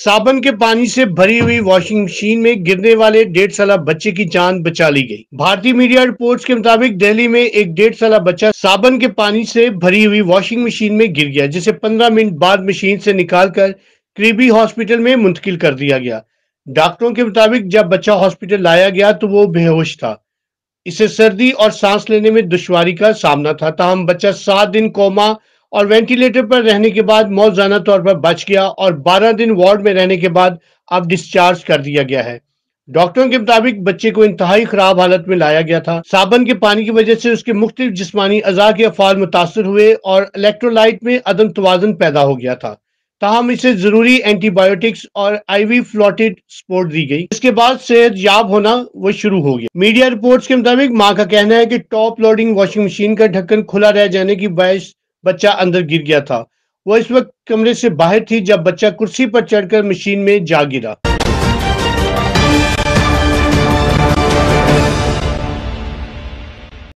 साबन के पानी से भरी हुई वॉशिंग मशीन में गिरने वाले डेढ़ साल बच्चे की जान बचा ली गई। भारतीय मीडिया रिपोर्ट्स के मुताबिक दिल्ली में एक डेढ़ साल बच्चा साबन के पानी से भरी हुई वॉशिंग मशीन में गिर गया, जिसे पंद्रह मिनट बाद मशीन से निकालकर करीबी हॉस्पिटल में मुंतकिल कर दिया गया। डॉक्टरों के मुताबिक जब बच्चा हॉस्पिटल लाया गया तो वो बेहोश था। इसे सर्दी और सांस लेने में दुश्वारी का सामना था। ताहम बच्चा सात दिन कोमा और वेंटिलेटर पर रहने के बाद मौत मौजाना तौर पर बच गया और 12 दिन वार्ड में रहने के बाद अब डिस्चार्ज कर दिया गया है। डॉक्टरों के मुताबिक बच्चे को इंतहाई खराब हालत में लाया गया था। साबन के पानी की वजह से उसके मुख्तलिफ़ जिसमानी अजा के अफाल मुतासर हुए और इलेक्ट्रोलाइट में अदम तोजन पैदा हो गया था। ताहम इसे ज़रूरी एंटीबायोटिक्स और आईवी फ्लोटेड सपोर्ट दी गई। इसके बाद सेहत याब होना वो शुरू हो गया। मीडिया रिपोर्ट्स के मुताबिक माँ का कहना है कि टॉप लोडिंग वॉशिंग मशीन का ढक्कन खुला रह जाने की बायस बच्चा अंदर गिर गया था। वो इस वक्त कमरे से बाहर थी जब बच्चा कुर्सी पर चढ़कर मशीन में जा गिरा।